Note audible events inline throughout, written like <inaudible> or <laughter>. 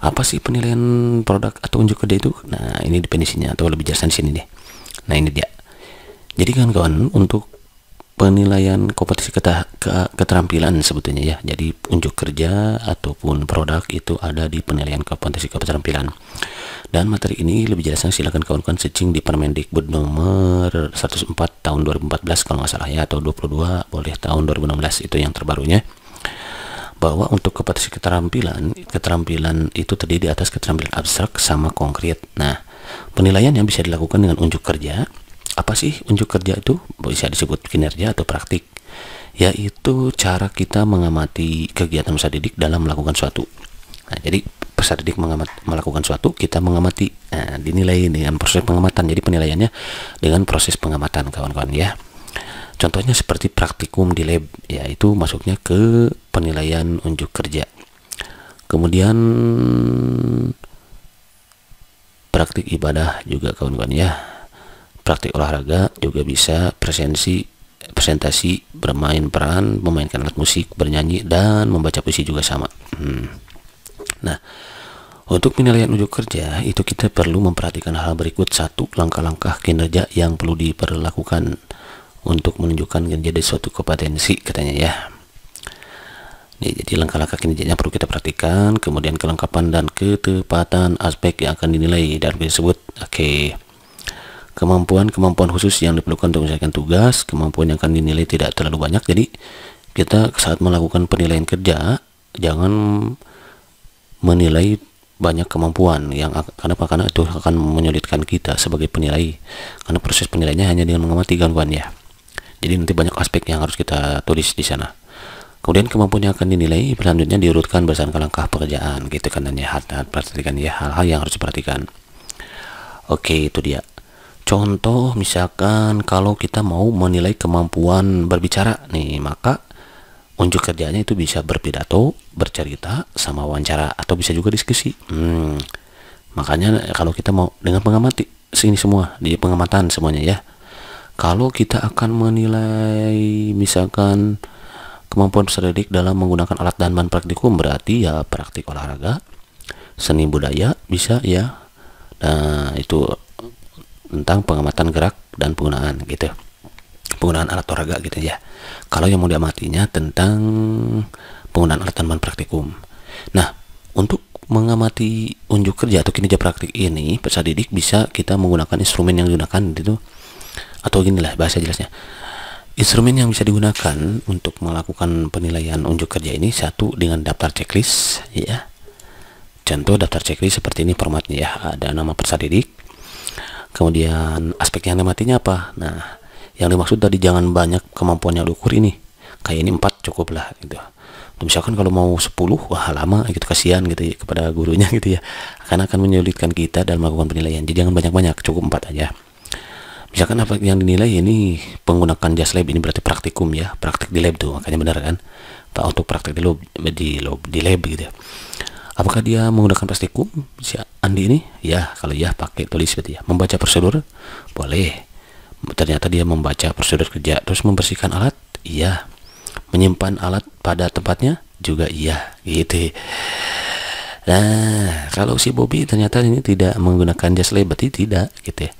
apa sih penilaian produk atau unjuk kerja itu? Nah ini definisinya atau lebih jelas di sini deh. Nah ini dia. Jadi kan kawan untuk penilaian kompetisi keta, ke, keterampilan sebetulnya ya. Jadi unjuk kerja ataupun produk itu ada di penilaian kompetisi keterampilan. Dan materi ini lebih jelasnya silakan kawan-kawan searching di Permendikbud nomor 104 tahun 2014 kalau nggak salah ya atau 22 boleh tahun 2016 itu yang terbarunya bahwa untuk kompetisi keterampilan keterampilan itu terdiri di atas keterampilan abstrak sama konkret. Nah penilaian yang bisa dilakukan dengan unjuk kerja apa sih unjuk kerja itu? Bisa disebut kinerja atau praktik. Yaitu cara kita mengamati kegiatan peserta didik dalam melakukan suatu. Nah, jadi peserta didik mengamat, melakukan suatu kita mengamati. Nah, dinilai dengan proses pengamatan. Jadi penilaiannya dengan proses pengamatan kawan-kawan ya. Contohnya seperti praktikum di lab yaitu masuknya ke penilaian unjuk kerja. Kemudian praktik ibadah juga kawan-kawan ya. Praktik olahraga juga bisa presensi presentasi bermain peran memainkan alat musik bernyanyi dan membaca puisi juga sama. Hmm. nah untuk penilaian unjuk kerja itu kita perlu memperhatikan hal berikut. Satu langkah-langkah kinerja yang perlu diperlakukan untuk menunjukkan kinerja suatu kompetensi katanya ya Nih, jadi langkah-langkah kinerjanya perlu kita perhatikan. Kemudian kelengkapan dan ketepatan aspek yang akan dinilai dan disebut oke. Kemampuan-kemampuan khusus yang diperlukan untuk menyelesaikan tugas, kemampuan yang akan dinilai tidak terlalu banyak. Jadi kita saat melakukan penilaian kerja jangan menilai banyak kemampuan yang karena apa? Karena itu akan menyulitkan kita sebagai penilai. Karena proses penilaiannya hanya dengan mengamati gangguan ya. Jadi nanti banyak aspek yang harus kita tulis di sana kemudian kemampuan yang akan dinilai selanjutnya diurutkan berdasarkan langkah pekerjaan gitu kan dan ya perhatikan ya hal-hal yang harus diperhatikan oke itu dia Contoh misalkan kalau kita mau menilai kemampuan berbicara nih, maka unjuk kerjanya itu bisa berpidato, bercerita, sama wawancara atau bisa juga diskusi. Hmm, makanya kalau kita mau dengan pengamati sini semua di pengamatan semuanya ya. Kalau kita akan menilai misalkan kemampuan peserta didik dalam menggunakan alat dan bahan praktikum berarti ya praktik olahraga, seni budaya bisa ya. Nah, itu tentang pengamatan gerak dan penggunaan gitu. Penggunaan alat olahraga gitu ya. Kalau yang mau diamatinya tentang penggunaan alat tanaman praktikum. Nah untuk mengamati unjuk kerja atau kinerja praktik ini peserta didik bisa kita menggunakan instrumen yang digunakan gitu atau gini lah bahasa jelasnya instrumen yang bisa digunakan untuk melakukan penilaian unjuk kerja ini satu dengan daftar checklist ya. Contoh daftar checklist seperti ini formatnya ya. Ada nama peserta didik kemudian aspek yang dimatinya apa? Nah yang dimaksud tadi jangan banyak kemampuan yang diukur ini. Kayak ini empat cukup lah gitu. Misalkan kalau mau 10 wah lama gitu kasihan gitu ya kepada gurunya <laughs> gitu ya. Karena akan menyulitkan kita dalam melakukan penilaian. Jadi jangan banyak-banyak cukup empat aja misalkan apa yang dinilai ini penggunakan jas lab ini berarti praktikum ya praktik di lab tuh makanya benar kan Pak untuk praktik di lab di lab, di lab gitu ya Apakah dia menggunakan plastikum si Andi ini? Ya, kalau ya pakai tulis berarti ya. Membaca prosedur? Boleh. Ternyata dia membaca prosedur kerja terus membersihkan alat? Iya. Menyimpan alat pada tempatnya? Juga iya. Gitu. Nah, kalau si Bobby ternyata ini tidak menggunakan jas lab berarti tidak gitu ya.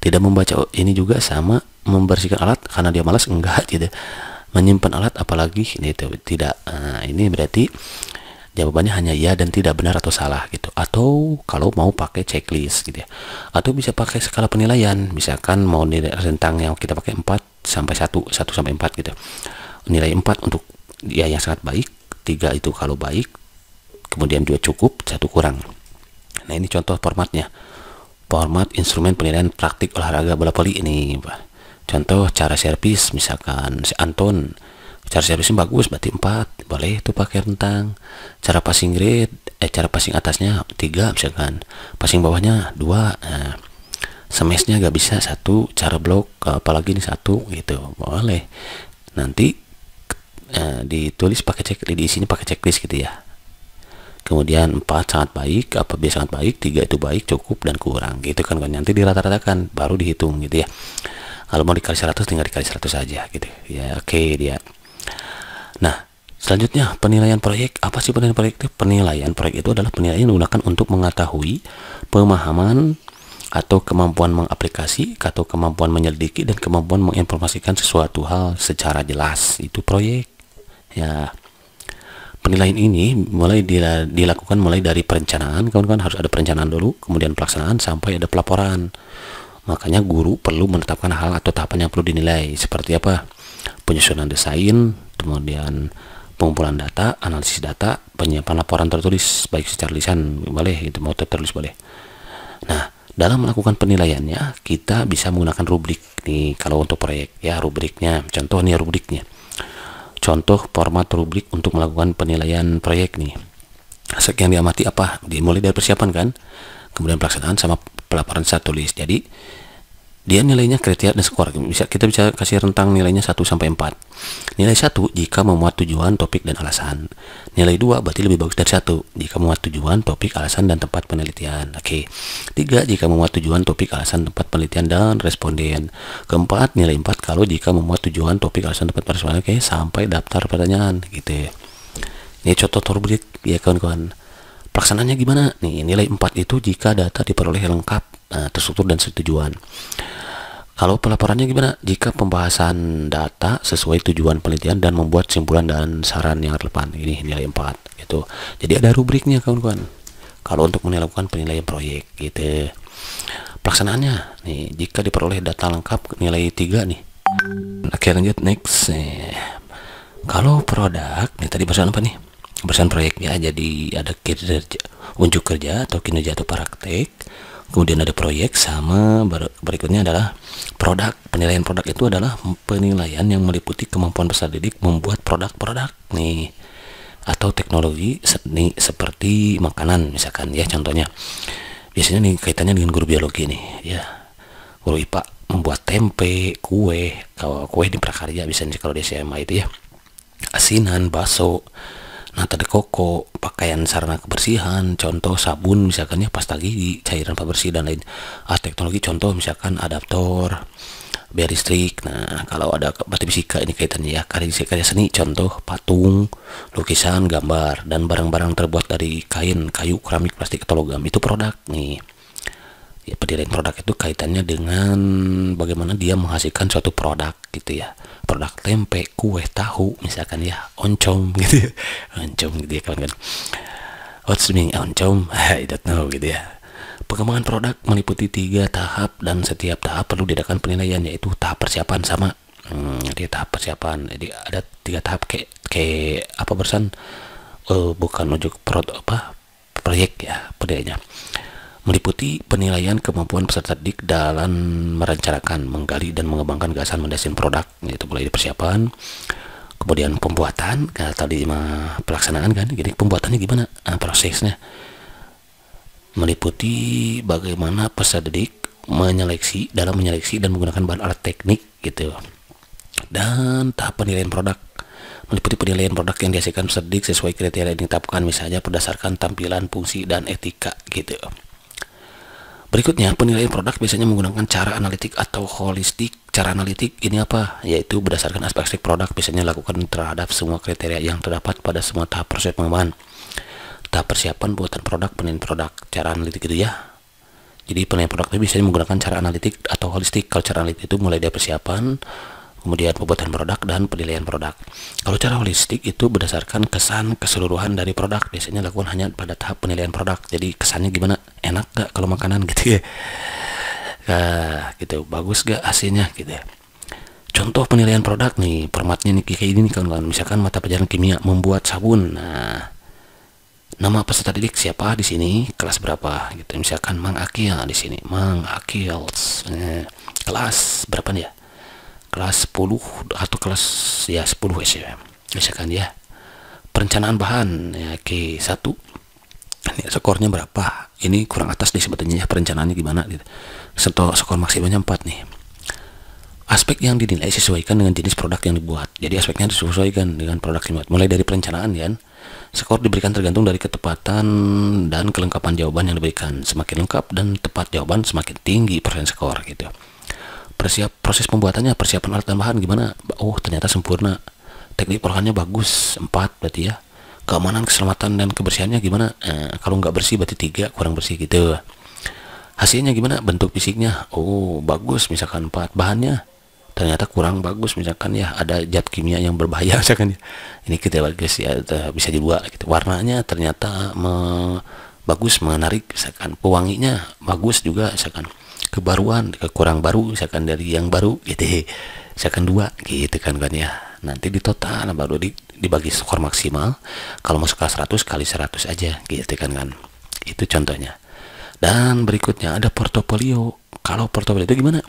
Tidak membaca ini juga sama membersihkan alat karena dia malas? Enggak <laughs> gitu. Menyimpan alat apalagi ini itu tidak. Nah, ini berarti jawabannya hanya ya dan tidak benar atau salah gitu. Atau kalau mau pakai checklist gitu ya. Atau bisa pakai skala penilaian. Misalkan mau nilai rentang yang kita pakai 4 sampai 1 1 sampai 4 gitu. Nilai 4 untuk ya yang sangat baik 3 itu kalau baik kemudian 2 cukup satu kurang. Nah ini contoh formatnya format instrumen penilaian praktik olahraga bola voli ini contoh cara servis misalkan si Anton. Cara servisnya bagus berarti 4 boleh itu pakai rentang. Cara passing grade eh cara passing atasnya 3 misalkan. Passing bawahnya 2 nah, semesnya gak bisa satu cara blok apalagi ini satu gitu. Boleh. Nanti eh, ditulis pakai cek di sini pakai checklist gitu ya kemudian 4 sangat baik apa biasa sangat baik tiga itu baik cukup dan kurang gitu kan nanti dirata-ratakan baru dihitung gitu ya kalau mau dikali 100 tinggal dikali 100 saja gitu ya oke okay, dia Nah, Selanjutnya, penilaian proyek. Apa sih penilaian proyek itu? Penilaian proyek itu adalah penilaian yang digunakan untuk mengetahui pemahaman atau kemampuan mengaplikasi atau kemampuan menyelidiki dan kemampuan menginformasikan sesuatu hal secara jelas. Itu proyek. Ya. Penilaian ini mulai dilakukan mulai dari perencanaan, kawan-kawan harus ada perencanaan dulu, kemudian pelaksanaan sampai ada pelaporan. Makanya guru perlu menetapkan hal atau tahapan yang perlu dinilai. Seperti apa? Penyusunan desain, kemudian pengumpulan data, analisis data, penyiapan laporan tertulis baik secara lisan boleh, itu mau tertulis boleh. Nah, dalam melakukan penilaiannya kita bisa menggunakan rubrik nih kalau untuk proyek ya rubriknya. Contoh nih rubriknya. Contoh format rubrik untuk melakukan penilaian proyek nih. Sekian diamati apa? Dimulai dari persiapan kan, kemudian pelaksanaan sama pelaporan saya tulis. Jadi dia nilainya kriteria dan skor. Bisa kita bisa kasih rentang nilainya 1 sampai 4 nilai 1 jika memuat tujuan topik dan alasan. Nilai 2 berarti lebih bagus dari 1 jika memuat tujuan topik alasan dan tempat penelitian. Oke. Okay. 3 jika memuat tujuan topik alasan tempat penelitian dan responden. Keempat nilai 4 kalau jika memuat tujuan topik alasan tempat responden oke okay. sampai daftar pertanyaan gitu. Ini contoh rubrik ya kawan-kawan. Pelaksanaannya gimana? Nih nilai 4 itu jika data diperoleh lengkap nah, terstruktur dan setujuan kalau pelaporannya gimana? Jika pembahasan data sesuai tujuan penelitian dan membuat simpulan dan saran yang relevan. Ini nilai 4 gitu. Jadi ada rubriknya kawan-kawan. Kalau untuk melakukan penilaian proyek gitu. Pelaksanaannya nih, jika diperoleh data lengkap nilai 3 nih. Oke, lanjut next. Eh, kalau produk, nih tadi bahasan apa nih? Bahasan proyek ya, jadi ada kinerja, unjuk kerja atau kinerja atau praktek kemudian ada proyek sama berikutnya adalah produk. Penilaian produk itu adalah penilaian yang meliputi kemampuan peserta didik membuat produk-produk nih atau teknologi seni seperti makanan misalkan ya contohnya. Biasanya nih kaitannya dengan guru biologi nih ya. Guru IPA membuat tempe kue kalau kue di prakarya bisa kalau di SMA itu ya. Asinan bakso nata de koko, pakaian sarana kebersihan, contoh sabun misalkan ya pasta gigi, cairan pembersih dan lain. Ah, teknologi contoh misalkan adaptor, biar listrik. Nah, kalau ada batik fisika ini kaitannya ya karya karya seni contoh patung, lukisan, gambar dan barang-barang terbuat dari kain, kayu, keramik, plastik atau logam itu produk nih. Ya, penilaian produk itu kaitannya dengan bagaimana dia menghasilkan suatu produk gitu ya. Produk tempe kue tahu misalkan ya oncom <laughs> gitu ya. Oncom gitu ya kawan kan what's meaning oncom? <laughs> I don't know gitu ya. Pengembangan produk meliputi tiga tahap dan setiap tahap perlu diadakan penilaian yaitu tahap persiapan sama. Hmm, jadi tahap persiapan jadi ada tiga tahap kayak kayak apa bersan uh, bukan ujuk produk apa? Proyek ya penilaiannya meliputi penilaian kemampuan peserta didik dalam merencanakan, menggali dan mengembangkan gagasan mendesain produk, itu mulai di persiapan, kemudian pembuatan, nah, tadi pelaksanaan kan, jadi pembuatannya gimana, nah, prosesnya, meliputi bagaimana peserta didik menyeleksi dalam menyeleksi dan menggunakan bahan alat teknik gitu, dan tahap penilaian produk. Meliputi penilaian produk yang dihasilkan peserta didik sesuai kriteria yang ditetapkan misalnya berdasarkan tampilan, fungsi, dan etika gitu. Berikutnya, penilaian produk biasanya menggunakan cara analitik atau holistik. Cara analitik ini apa? Yaitu berdasarkan aspek-aspek produk biasanya dilakukan terhadap semua kriteria yang terdapat pada semua tahap proses pengembangan. Tahap persiapan buatan produk, penilaian produk. Cara analitik itu ya. Jadi penilaian produk itu biasanya menggunakan cara analitik atau holistik. Kalau cara analitik itu mulai dari persiapan, kemudian pembuatan produk dan penilaian produk. Kalau cara holistik itu berdasarkan kesan keseluruhan dari produk, biasanya lakukan hanya pada tahap penilaian produk. Jadi kesannya gimana? Enak gak kalau makanan gitu ya? Nah, gitu, bagus gak hasilnya gitu ya? Contoh penilaian produk nih, formatnya nih kayak ini nih kawan-kawan. Misalkan mata pelajaran kimia membuat sabun. Nah, nama peserta didik siapa di sini, kelas berapa gitu. Misalkan Mang Akil di sini, Mang Akil. Eh, kelas berapa nih ya? Kelas 10 atau kelas ya 10 SMM misalkan ya? Perencanaan bahan ya ke satu. Ini skornya berapa? Ini kurang atas nih sebetulnya ya perencanaannya gimana gitu. Seto, skor maksimalnya 4 nih. Aspek yang dinilai sesuaikan dengan jenis produk yang dibuat. Jadi aspeknya disesuaikan dengan produk yang dibuat. Mulai dari perencanaan ya skor diberikan tergantung dari ketepatan dan kelengkapan jawaban yang diberikan. Semakin lengkap dan tepat jawaban semakin tinggi persen skor gitu persiap proses pembuatannya persiapan alat dan bahan gimana? Oh ternyata sempurna. Teknik pengolahannya bagus empat berarti ya. Keamanan keselamatan dan kebersihannya gimana? Eh, kalau nggak bersih berarti tiga kurang bersih gitu. Hasilnya gimana? Bentuk fisiknya. Oh bagus misalkan empat. Bahannya? Ternyata kurang bagus misalkan ya ada zat kimia yang berbahaya <laughs> misalkan ya. Ini kita bagus ya bisa dua gitu. Warnanya ternyata me, bagus menarik misalkan. Pewanginya bagus juga misalkan kebaruan kekurang baru misalkan dari yang baru gitu. Misalkan dua gitu kan kan ya. Nanti di total baru di, dibagi skor maksimal. Kalau mau skala 100 kali 100 aja gitu kan kan. Itu contohnya. Dan berikutnya ada portofolio. Kalau portofolio itu gimana?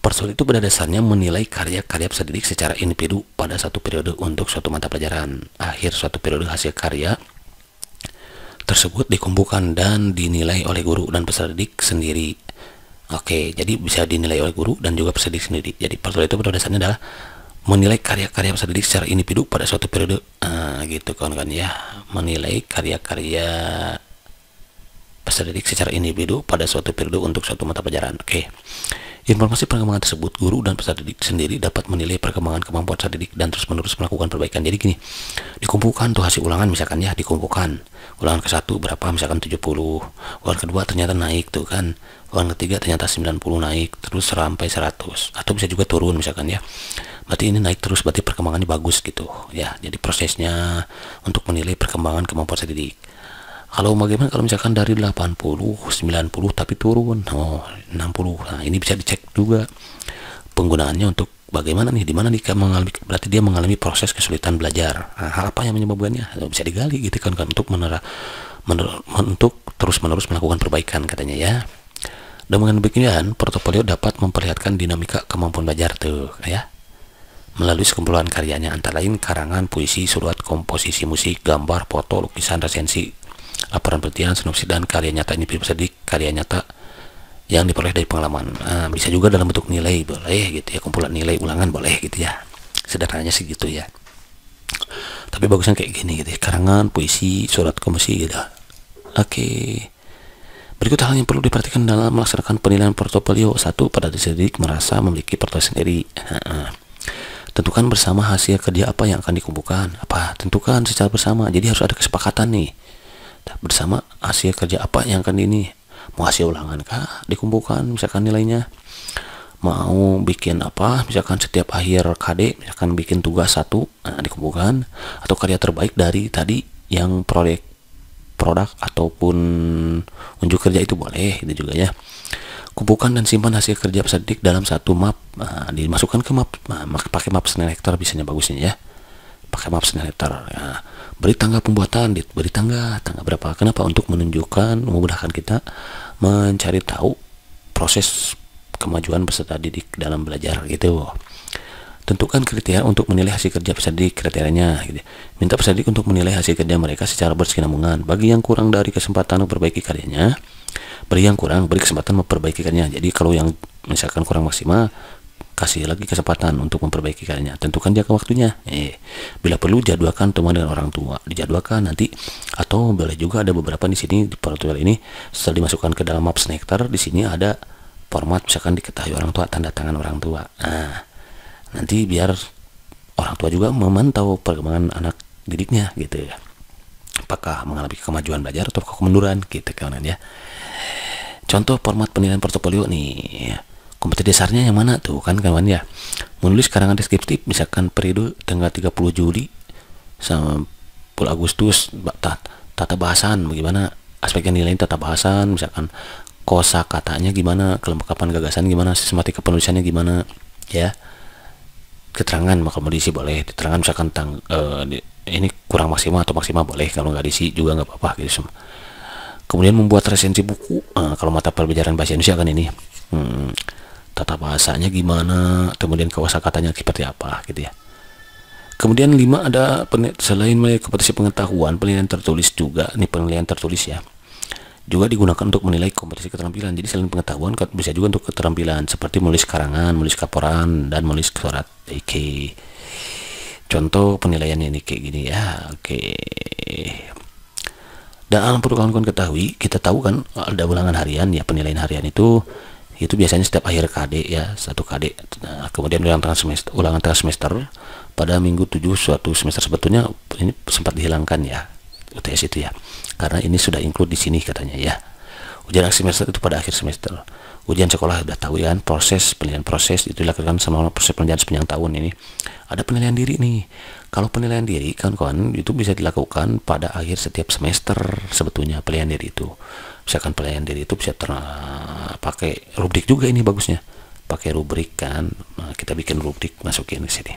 Portfolio itu pada dasarnya menilai karya-karya peserta didik secara individu pada satu periode untuk suatu mata pelajaran. Akhir suatu periode hasil karya tersebut dikumpulkan dan dinilai oleh guru dan peserta didik sendiri. Oke, jadi bisa dinilai oleh guru dan juga peserta didik sendiri. Jadi portfolio itu pada dasarnya adalah menilai karya-karya peserta didik secara individu pada suatu periode. Nah, gitu kawan-kawan ya. Menilai karya-karya peserta didik secara individu pada suatu periode untuk suatu mata pelajaran. Oke. Informasi perkembangan tersebut, guru dan peserta didik sendiri dapat menilai perkembangan kemampuan peserta didik dan terus-menerus melakukan perbaikan. Jadi gini, dikumpulkan tuh hasil ulangan misalkan ya, dikumpulkan. Ulangan ke satu berapa misalkan 70, ulangan kedua ternyata naik tuh kan. Ulangan ketiga ternyata 90 naik, terus sampai 100. Atau bisa juga turun misalkan ya. Berarti ini naik terus, berarti perkembangannya bagus gitu ya. Jadi prosesnya untuk menilai perkembangan kemampuan peserta didik kalau bagaimana kalau misalkan dari 80 90 tapi turun. Oh 60 nah ini bisa dicek juga penggunaannya untuk bagaimana nih di mana dia mengalami berarti dia mengalami proses kesulitan belajar. Nah, hal apa yang menyebabkannya? Bisa digali gitu kan, kan untuk menera, mener, untuk terus menerus melakukan perbaikan katanya ya. Dengan demikian portofolio dapat memperlihatkan dinamika kemampuan belajar tuh ya. Melalui sekumpulan karyanya antara lain karangan puisi surat komposisi musik gambar foto lukisan resensi laporan penelitian, sinopsis dan karya nyata ini bisa di karya nyata yang diperoleh dari pengalaman. Nah, bisa juga dalam bentuk nilai boleh gitu ya, kumpulan nilai ulangan boleh gitu ya. Sederhananya sih gitu ya. Tapi bagusnya kayak gini gitu ya. Karangan, puisi, surat komisi gitu. Oke. Berikut hal yang perlu diperhatikan dalam melaksanakan penilaian portofolio. Satu, pada didik merasa memiliki portofolio sendiri. Tentukan bersama hasil kerja apa yang akan dikumpulkan. Apa? Tentukan secara bersama. Jadi harus ada kesepakatan nih bersama hasil kerja apa yang akan ini? Mau hasil ulangan kah? Dikumpulkan misalkan nilainya. Mau bikin apa? Misalkan setiap akhir KD misalkan bikin tugas satu nah, dikumpulkan. Atau karya terbaik dari tadi yang proyek produk ataupun unjuk kerja itu boleh itu juga ya. Kumpulkan dan simpan hasil kerja peserta dalam satu map nah, dimasukkan ke map nah, pakai map selector bisanya bagusnya ya pakai map selector ya. Beri tanggal pembuatan beri tanggal tanggal berapa. Kenapa? Untuk menunjukkan memudahkan kita mencari tahu proses kemajuan peserta didik dalam belajar gitu. Tentukan kriteria untuk menilai hasil kerja peserta didik kriterianya gitu. minta peserta didik untuk menilai hasil kerja mereka secara bersinambungan bagi yang kurang dari kesempatan memperbaiki karyanya beri yang kurang beri kesempatan memperbaiki karyanya. Jadi kalau yang misalkan kurang maksimal kasih lagi kesempatan untuk memperbaiki karyanya tentukan jangka waktunya. Eh, bila perlu jadwalkan teman dengan orang tua. Dijadwalkan nanti. Atau boleh juga ada beberapa di sini di portal ini setelah dimasukkan ke dalam map Nectar di sini ada format misalkan diketahui orang tua tanda tangan orang tua. Nah nanti biar orang tua juga memantau perkembangan anak didiknya gitu. Ya apakah mengalami kemajuan belajar atau kemunduran gitu kawan ya. Contoh format penilaian portofolio nih kompetisi dasarnya yang mana tuh kan kawan ya. Menulis karangan deskriptif misalkan periode tanggal 30 Juli sama 10 Agustus tata bahasan bagaimana aspek yang nilai tata bahasan misalkan kosa katanya gimana kelengkapan gagasan gimana sistematika penulisannya gimana ya. Keterangan maka mau diisi boleh. Keterangan misalkan tang uh, ini kurang maksimal atau maksimal boleh kalau nggak diisi juga nggak apa-apa gitu semua kemudian membuat resensi buku uh, kalau mata pelajaran bahasa Indonesia kan ini. Hmm, tata bahasanya gimana kemudian katanya seperti apa gitu ya. Kemudian lima ada selain kompetisi pengetahuan penilaian tertulis juga. Ini penilaian tertulis ya. Juga digunakan untuk menilai kompetisi keterampilan. Jadi selain pengetahuan bisa juga untuk keterampilan. Seperti menulis karangan menulis kaporan dan menulis surat. Oke. Contoh penilaiannya ini kayak gini ya. Oke. Dan alam perlu kawan-kawan ketahui kita tahu kan ada ulangan harian ya penilaian harian itu itu biasanya setiap akhir KD ya satu KD nah, kemudian ulangan tengah semester ulangan tengah semester pada minggu 7 suatu semester sebetulnya ini sempat dihilangkan ya UTS itu ya. Karena ini sudah include di sini katanya ya. Ujian akhir semester itu pada akhir semester. Ujian sekolah udah tahu ya kan proses penilaian proses itu dilakukan sama proses penilaian sepanjang tahun ini. Ada penilaian diri nih. Kalau penilaian diri kan kawan itu bisa dilakukan pada akhir setiap semester sebetulnya penilaian diri itu misalkan penilaian diri itu bisa ter pakai rubrik juga ini bagusnya. Pakai rubrik kan nah, kita bikin rubrik masukin ke sini